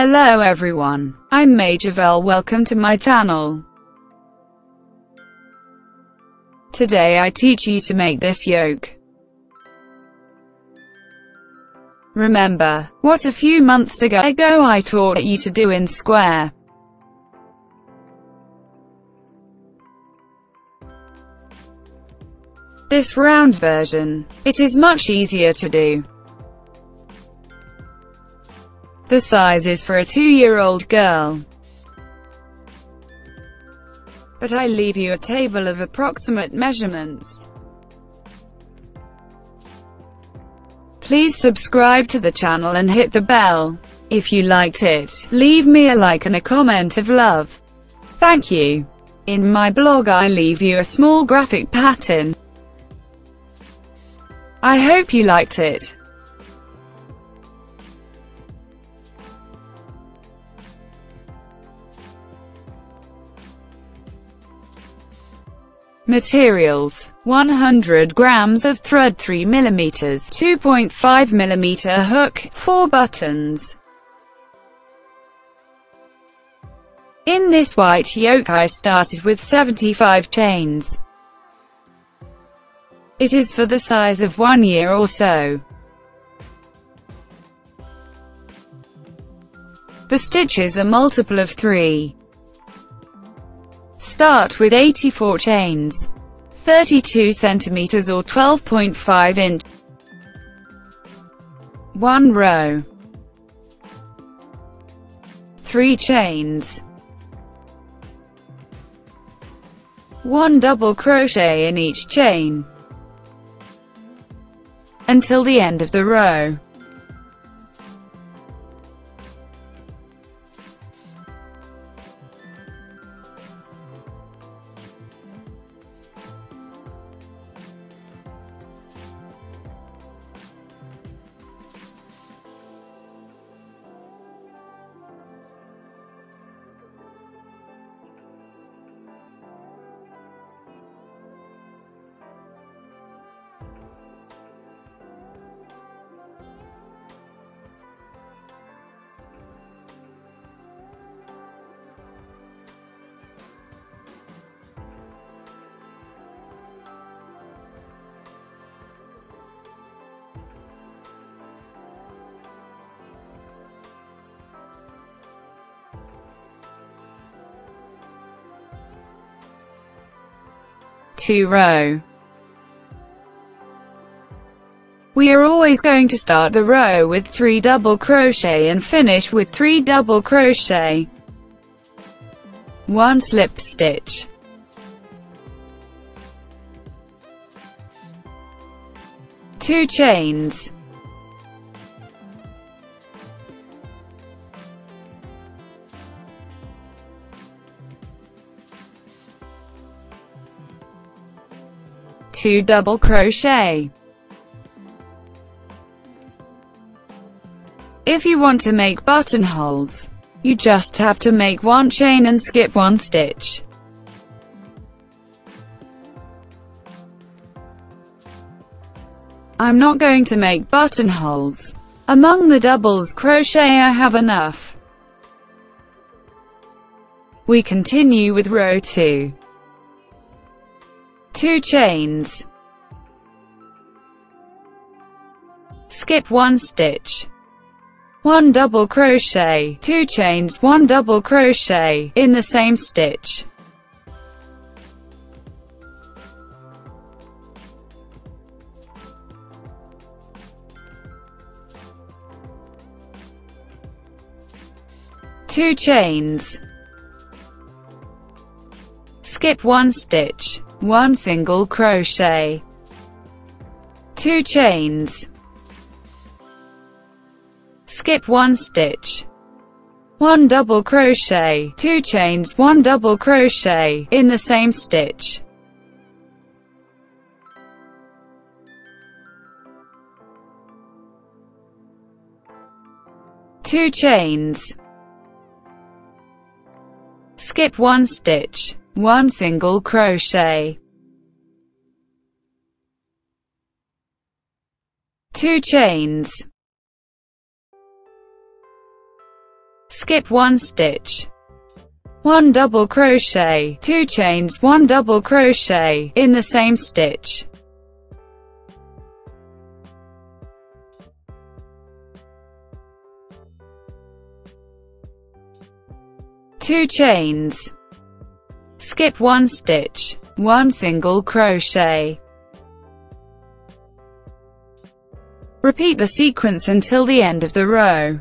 Hello everyone, I'm Majovel welcome to my channel. Today I teach you to make this yoke. Remember, what a few months ago I taught you to do in square. This round version, it is much easier to do. The size is for a two-year-old girl. But I leave you a table of approximate measurements. Please subscribe to the channel and hit the bell. If you liked it, leave me a like and a comment of love. Thank you. In my blog I leave you a small graphic pattern. I hope you liked it. Materials 100 grams of thread 3 mm 2.5 mm hook 4 buttons In this white yoke I started with 75 chains. It is for the size of one year or so. The stitches are multiple of 3. Start with 84 chains. 32 centimeters or 12.5 inch. 1 row. 3 chains. 1 double crochet in each chain. Until the end of the row. 2 row. We are always going to start the row with 3 double crochet and finish with 3 double crochet. 1 slip stitch. Two chains. 2 double crochet. If you want to make buttonholes, you just have to make one chain and skip one stitch. I'm not going to make buttonholes. Among the doubles crochet I have enough. We continue with row 2. 2 chains. Skip 1 stitch. 1 double crochet, 2 chains, 1 double crochet, in the same stitch. Two chains. Skip one stitch. 1 single crochet, 2 chains, skip 1 stitch, 1 double crochet, 2 chains, 1 double crochet, in the same stitch. Two chains. Skip one stitch. 1 single crochet 2 chains skip 1 stitch, 1 double crochet, 2 chains, 1 double crochet, in the same stitch. Two chains. Skip one stitch, one single crochet. Repeat the sequence until the end of the row.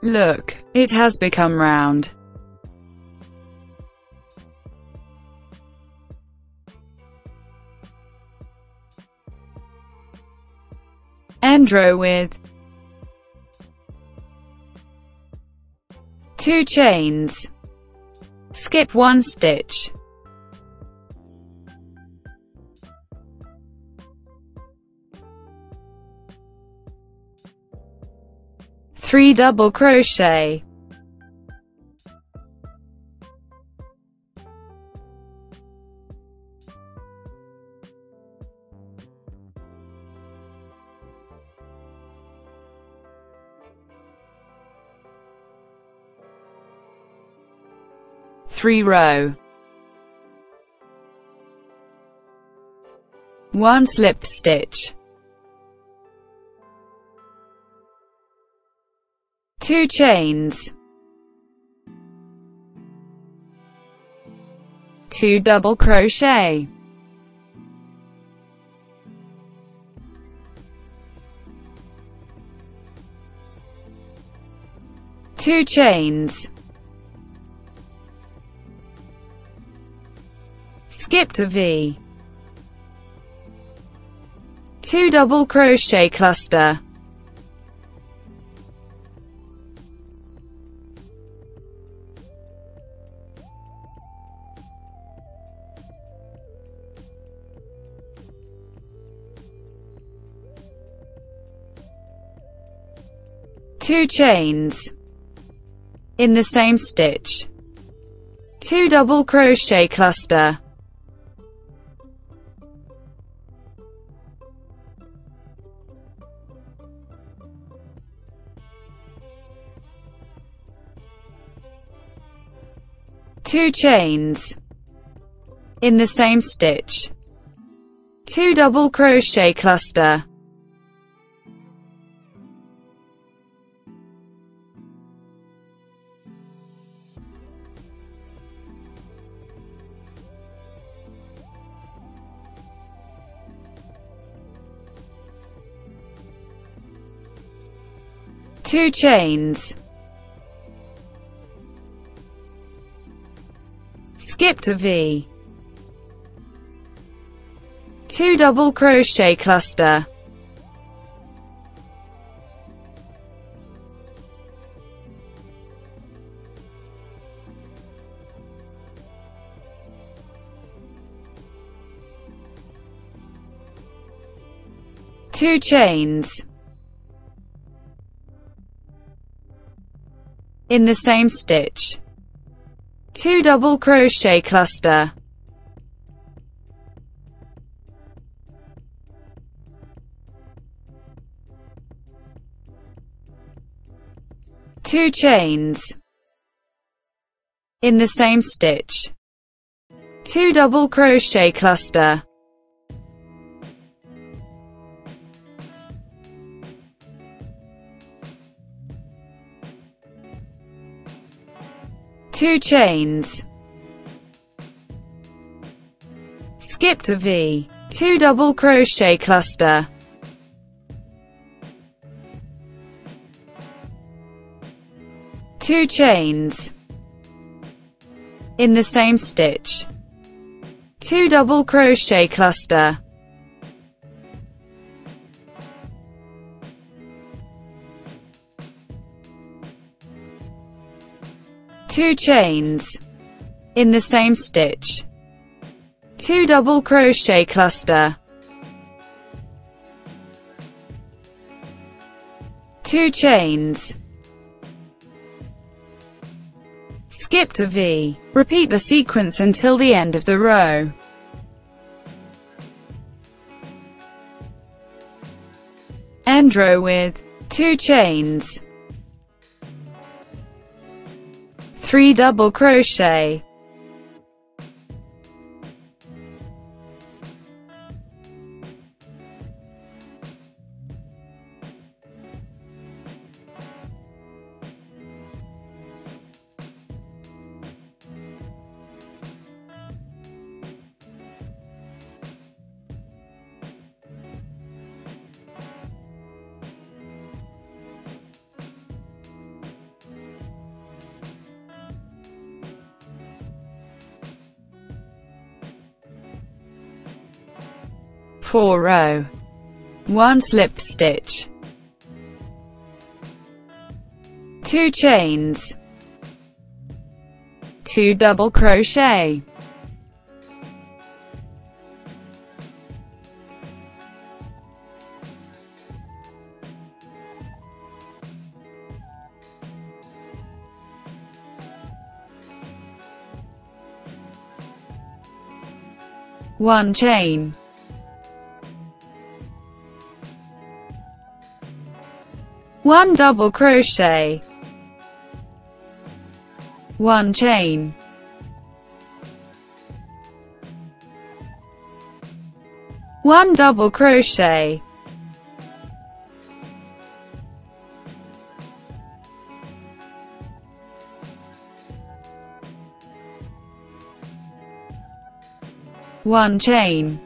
Look, it has become round. End row with 2 chains. Skip 1 stitch. Three double crochet. Three row. One slip stitch. 2 chains, 2 double crochet, two chains, skip to V, two double crochet cluster, two chains. In the same stitch, two double crochet cluster, two chains in the same stitch, two double crochet cluster, two chains, skip to V, two double crochet cluster, two chains, in the same stitch. 2 double crochet cluster. Two chains in the same stitch. Two double crochet cluster. Two chains, skip to V, two double crochet cluster, two chains, in the same stitch, two double crochet cluster, two chains in the same stitch, two double crochet cluster, two chains, skip to V, repeat the sequence until the end of the row. end row with 2 chains, 3 double crochet, row, one slip stitch, two chains, two double crochet, one chain, one double crochet, one chain, one double crochet, one chain,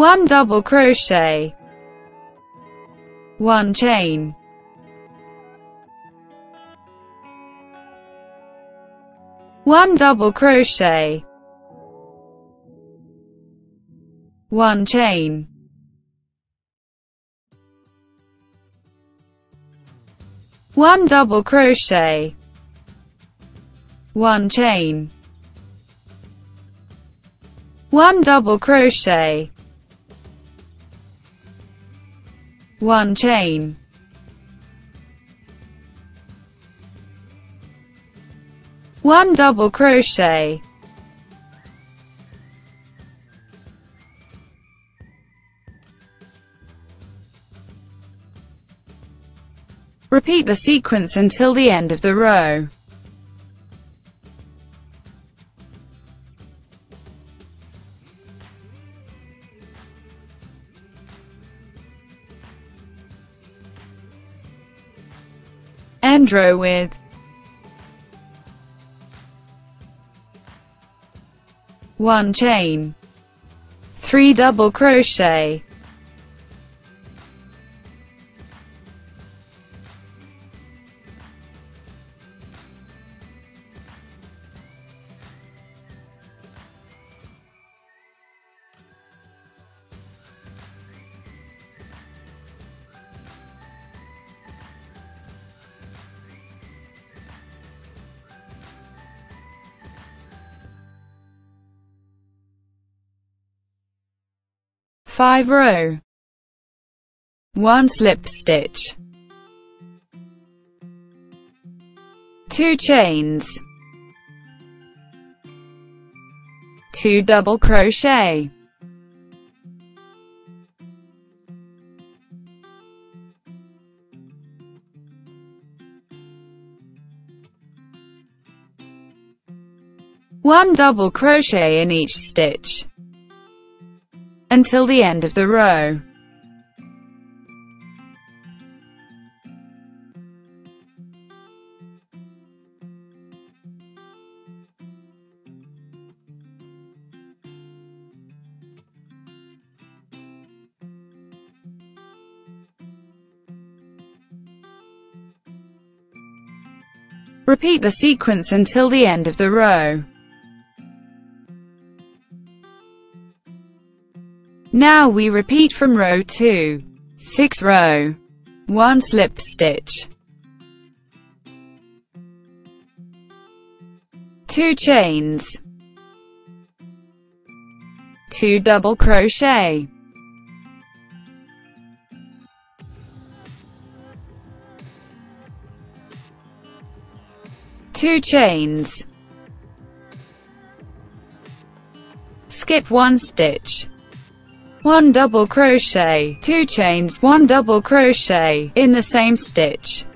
one double crochet, one chain, one double crochet, one chain, one double crochet, one chain, one double crochet, one chain, one double crochet, Repeat the sequence until the end of the row. End row with one chain, three double crochet, five row, one slip stitch, two chains, two double crochet, one double crochet in each stitch until the end of the row. Repeat the sequence until the end of the row. Now we repeat from row 2. 6 row. 1 slip stitch. 2 chains. 2 double crochet. Two chains. Skip one stitch. 1 double crochet, 2 chains, 1 double crochet, in the same stitch.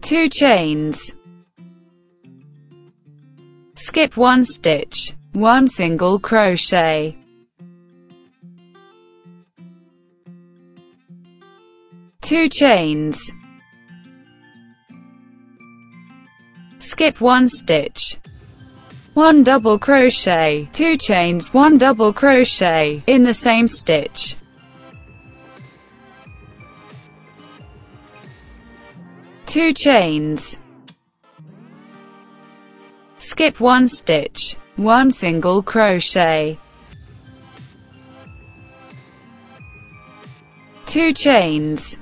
Two chains. Skip one stitch. One single crochet. Two chains. Skip one stitch. 1 double crochet, 2 chains, 1 double crochet, in the same stitch. Two chains. Skip one stitch, one single crochet. Two chains.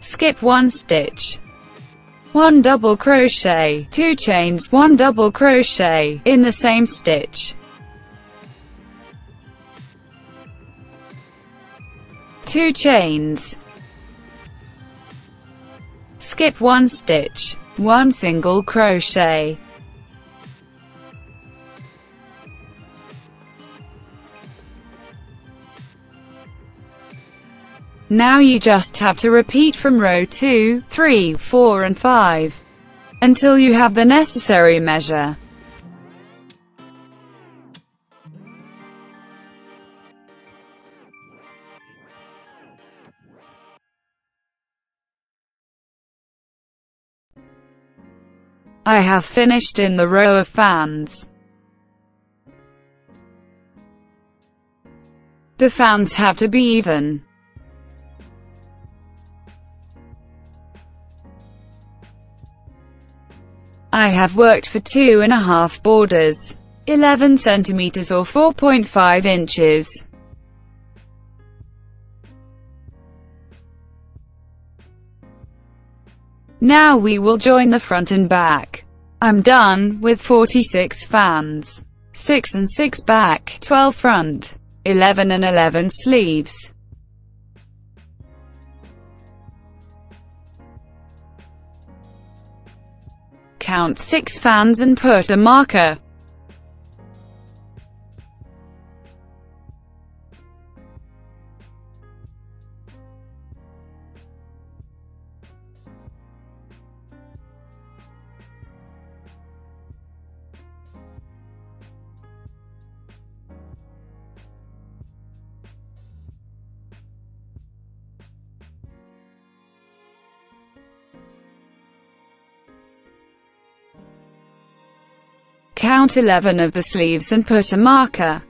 Skip one stitch, 1 double crochet, 2 chains, 1 double crochet, in the same stitch. 2 chains. Skip 1 stitch, 1 single crochet. Now you just have to repeat from row 2, 3, 4 and 5 until you have the necessary measure. I have finished in the row of fans. The fans have to be even. I have worked for two and a half borders. 11 centimeters or 4.5 inches. Now we will join the front and back. I'm done with 46 fans. 6 and 6 back, 12 front, 11 and 11 sleeves. Count six fans and put a marker. Count 11 of the sleeves and put a marker.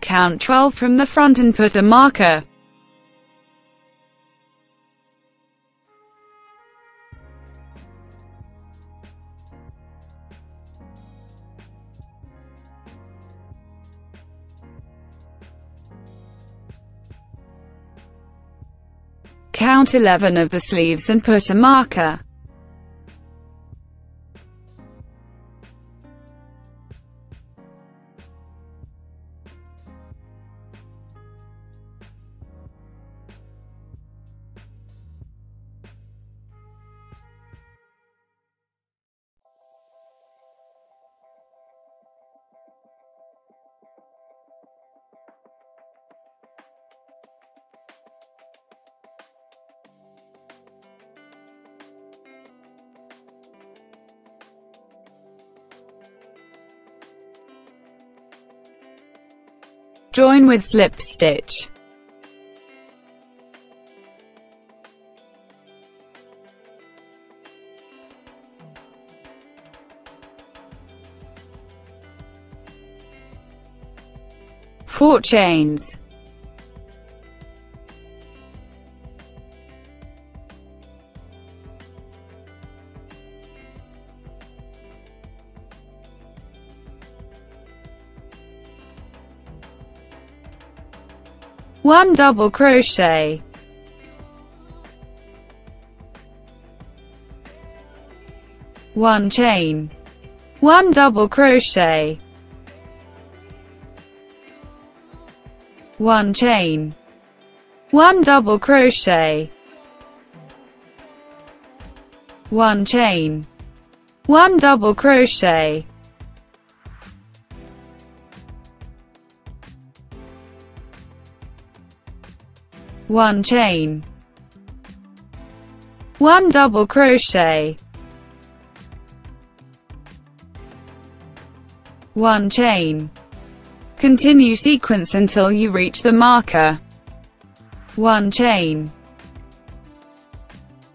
Count 12 from the front and put a marker. Count 11 of the sleeves and put a marker. Join with slip stitch. Four chains. 1 double crochet. One chain, one double crochet, one chain, one double crochet, one chain, one double crochet, one chain, one double crochet, one chain. Continue sequence until you reach the marker. One chain,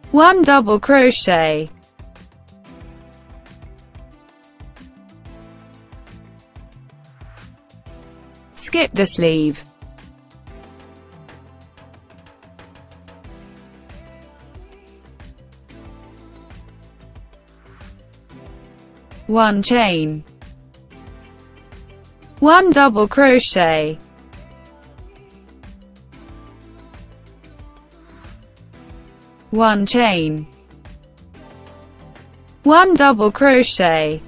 one double crochet, skip the sleeve. One chain, one double crochet, one chain, one double crochet,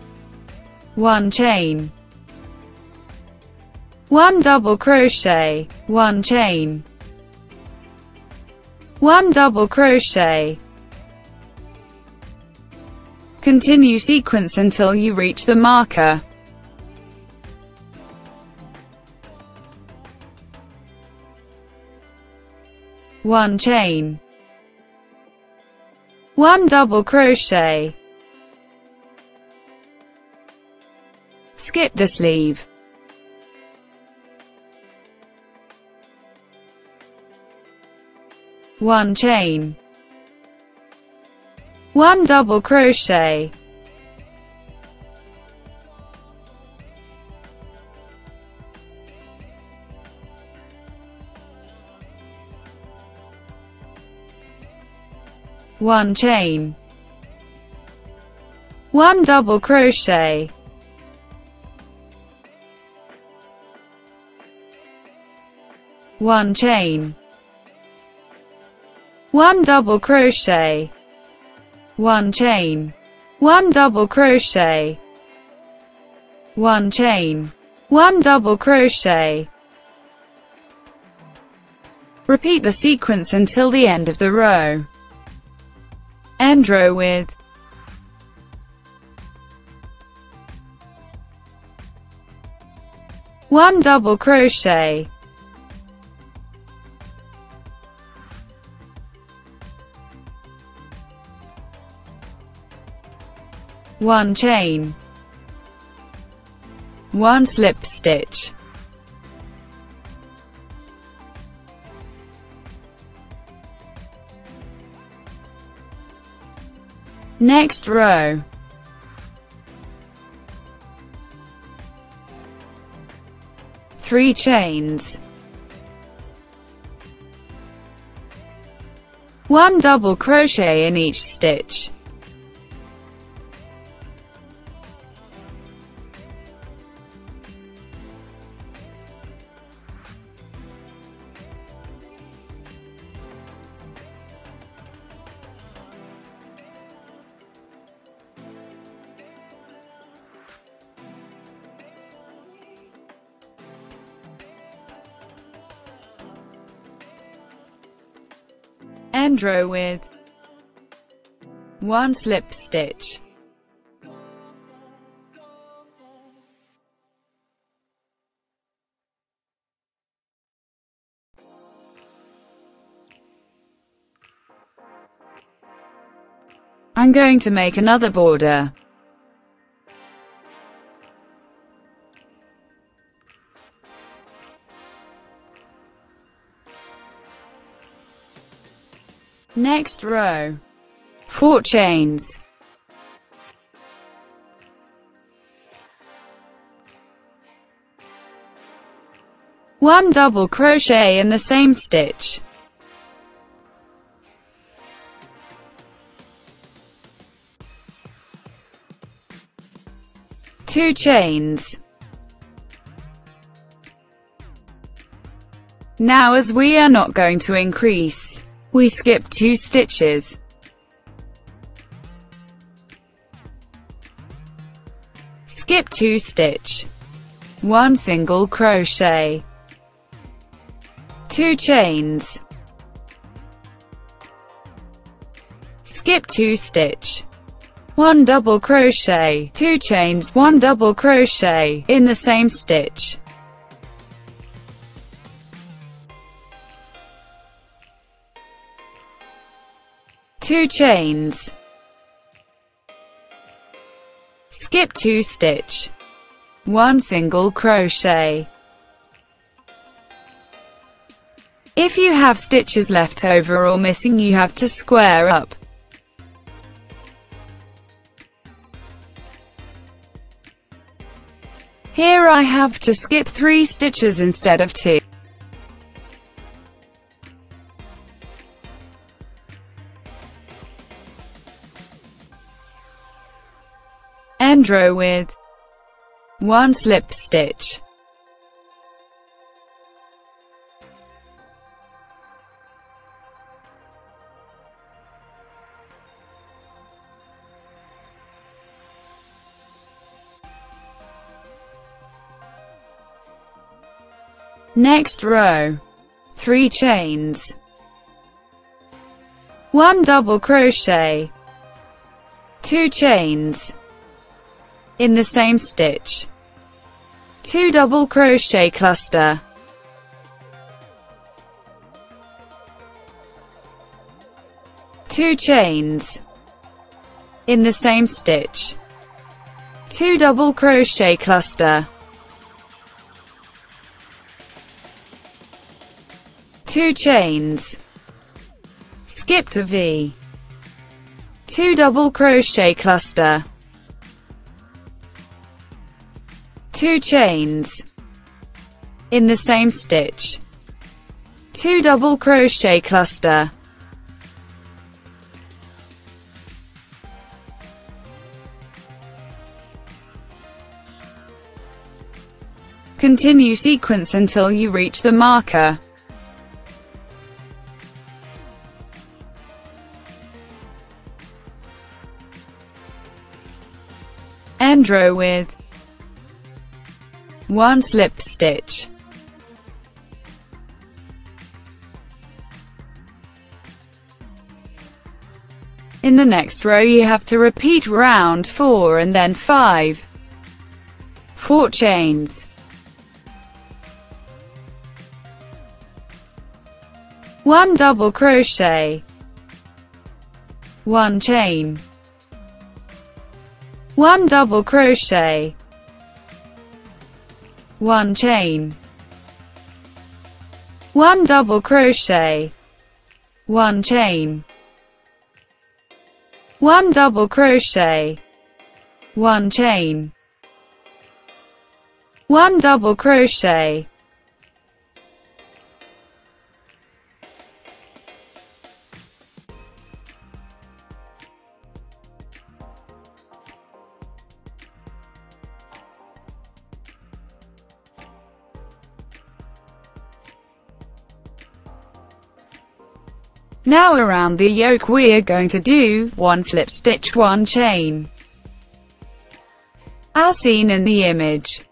one chain, one double crochet, one chain, one double crochet, Continue sequence until you reach the marker. One chain. One double crochet. Skip the sleeve. One chain. 1 double crochet. One chain, one double crochet, one chain, one double crochet, 1 chain, 1 double crochet, 1 chain, 1 double crochet. Repeat the sequence until the end of the row. End row with one double crochet one chain, one slip stitch. Next row. Three chains. One double crochet in each stitch. Row with 1 slip stitch. I'm going to make another border. Next row. 4 chains. One double crochet in the same stitch. Two chains. Now as we are not going to increase we skip two stitches. skip 2 stitch, 1 single crochet, 2 chains, skip 2 stitch, 1 double crochet, 2 chains, 1 double crochet, in the same stitch. Two chains. Skip 2 stitch. 1 single crochet. If you have stitches left over or missing you have to square up. Here I have to skip 3 stitches instead of 2. End row with 1 slip stitch. Next row. 3 chains. 1 double crochet. 2 chains. In the same stitch. 2 double crochet cluster. Two chains. In the same stitch. Two double crochet cluster. 2 chains, skip to V, 2 double crochet cluster, 2 chains, in the same stitch, 2 double crochet cluster, Continue sequence until you reach the marker. end row with 1 slip stitch. In the next row you have to repeat round 4 and then 5. 4 chains. 1 double crochet. 1 chain. 1 double crochet 1 chain. 1 double crochet. 1 chain. 1 double crochet. 1 chain. 1 double crochet Now around the yoke we're going to do, 1 slip stitch 1 chain. As seen in the image.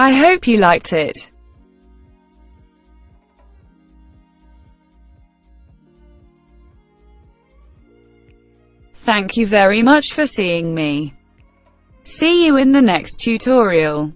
I hope you liked it. Thank you very much for seeing me. See you in the next tutorial.